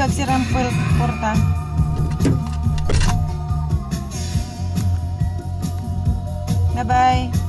yo agsiran fuel porta. Bye bye.